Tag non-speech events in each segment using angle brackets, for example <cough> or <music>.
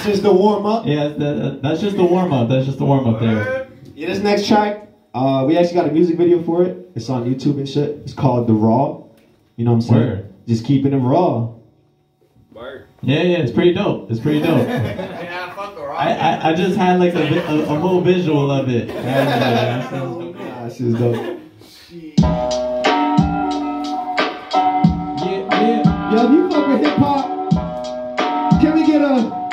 That's just the warm up. Yeah, that, that's just the warm up. That's just the warm up there. Yeah, this next track, uh, we actually got a music video for it. It's on YouTube and shit. It's called The Raw. You know what I'm saying? Word. Just keeping it raw. Word. Yeah, yeah, it's pretty dope. It's pretty dope. <laughs> Yeah, fuck the rock. I, I, I just had like a, a, a whole visual of it. <laughs> Yeah, Nah, this is dope. yeah. Yo, if you fuck with hip hop, can we get a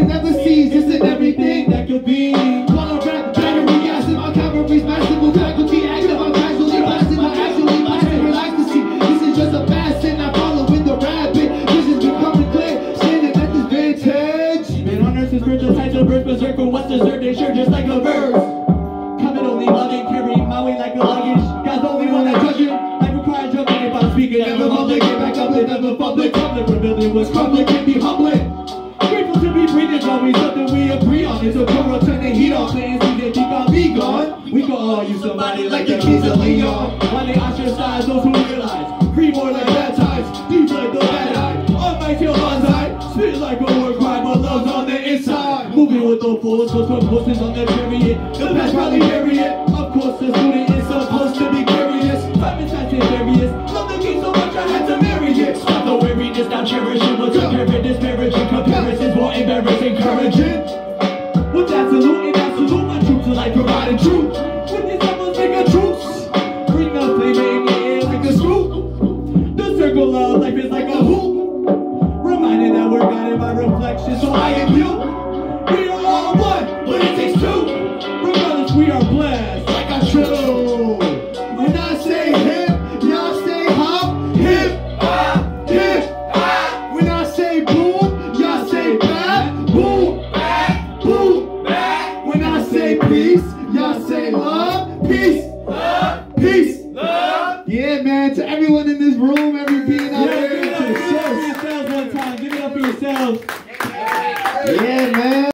can never in everything that could be. While I rap battery acid, my I'm actually relax to see. This is just a fast and I follow in the rapid. Vision's becoming clear. Standing at this vintage. Been on earth since spiritual tides of what's dessert they sure just like a verse Coming only loving, carrying my way like a luggage God's only one that judging Life requires jumping if I'm speaking Never public, get back up and never public Public revealing what's crumbling can be humbling heat on, playing season I'll be gone. We can all use somebody like the Kings of Leon. While they ostracize those who realize Cream more like bad deep like the bad eye On my tail bonsai, spit like a war cry But love's on the inside. Moving with the force, cause promotions on the period. The past probably bury it like providing truth. With these levels, make a truce. Bring flame in the air like a scoop. The circle of life is like a hoop. Reminding that we're guided by reflection, so I am you. Y'all say love. Peace, love, peace, love. Yeah, man. To everyone in this room, every being out Yeah, there, give it up, to give it up for yourselves one time. Give it up for yourselves.